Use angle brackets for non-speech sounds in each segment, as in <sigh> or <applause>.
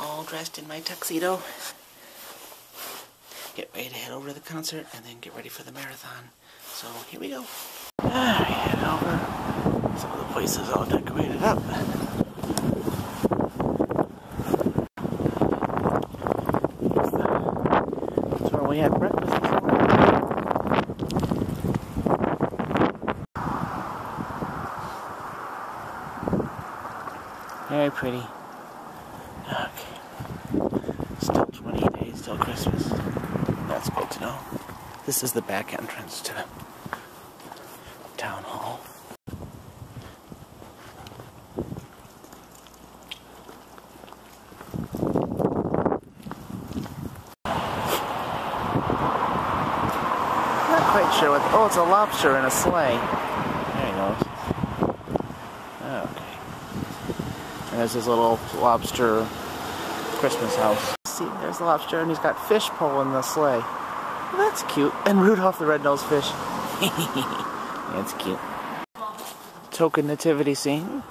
all dressed in my tuxedo. Get ready to head over to the concert and then get ready for the marathon. So here we go. Ah, head over. Some of the places all decorated up. That's where we had breakfast. Very pretty. Okay. Still 20 days till Christmas. That's good to know. This is the back entrance to the Town Hall. Not quite sure what. Oh, it's a lobster in a sleigh. There he goes. Okay. And there's this little lobster Christmas house. See, there's the lobster, and he's got fish pole in the sleigh. Well, that's cute. And Rudolph the red-nosed fish. <laughs> that's cute. Token nativity scene.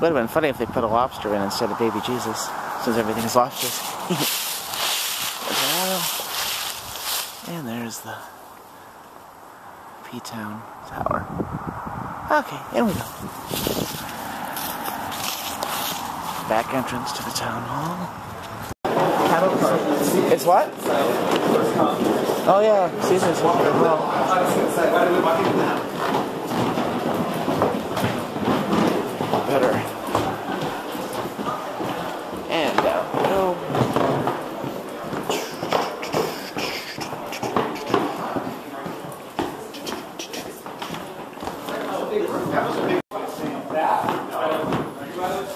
Would have been funny if they put a lobster in instead of baby Jesus, since everything is lobsters. <laughs> and there's the P-Town Tower. Okay, in we go. Back entrance to the town hall. It's what? Oh yeah, Caesar's walking Better. And down we go.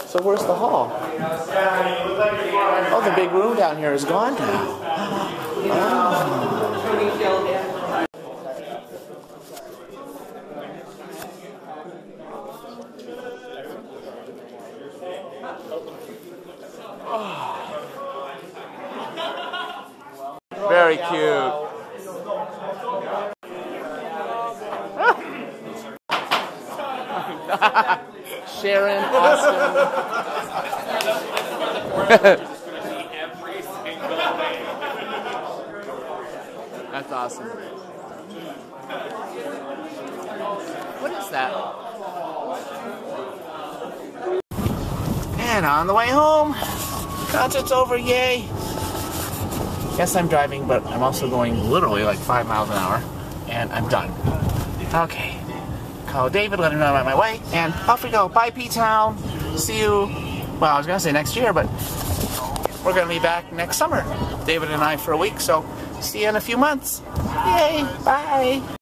So where's the hall? Oh, the big room down here is gone now. Very cute. <laughs> Sharon, Austin. That's awesome. What is that? And on the way home, concert's over, yay. Yes, I'm driving, but I'm also going literally like five miles an hour, and I'm done. Okay. Call David, let him know I'm on my way, and off we go. Bye, P-Town. See you, well, I was gonna say next year, but we're gonna be back next summer. David and I for a week, so see you in a few months. Yay, bye.